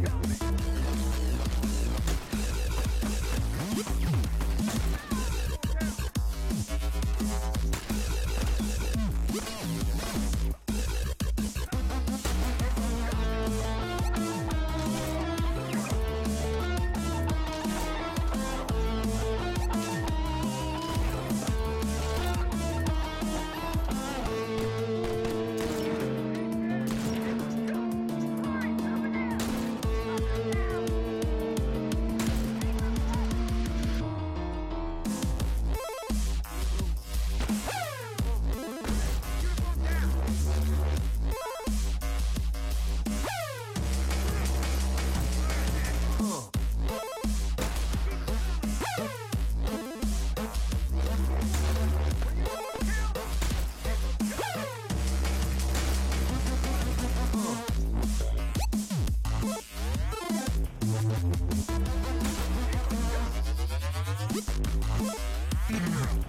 Give me. Yeah.